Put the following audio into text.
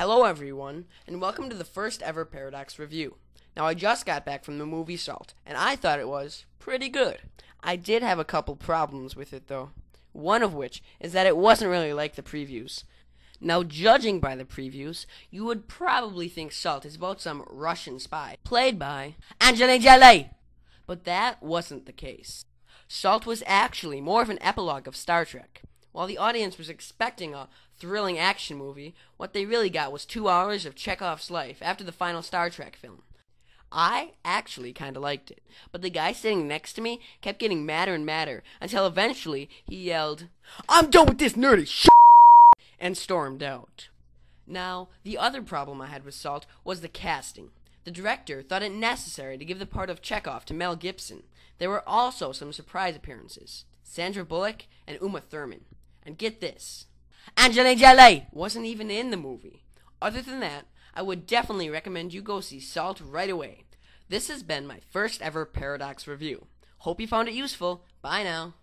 Hello, everyone, and welcome to the first ever Paradox review. Now, I just got back from the movie Salt, and I thought it was pretty good. I did have a couple problems with it, though. One of which is that it wasn't really like the previews. Now, judging by the previews, you would probably think Salt is about some Russian spy, played by Angelina Jolie. But that wasn't the case. Salt was actually more of an epilogue of Star Trek. While the audience was expecting a thrilling action movie, what they really got was two hours of Chekhov's life after the final Star Trek film. I actually kind of liked it, but the guy sitting next to me kept getting madder and madder until eventually he yelled, I'm done with this nerdy shit! and stormed out. Now, the other problem I had with Salt was the casting. The director thought it necessary to give the part of Chekhov to Mel Gibson. There were also some surprise appearances Sandra Bullock and Uma Thurman. And get this Angelina Jolie wasn't even in the movie. Other than that, I would definitely recommend you go see Salt right away. This has been my first ever Paradox review. Hope you found it useful. Bye now.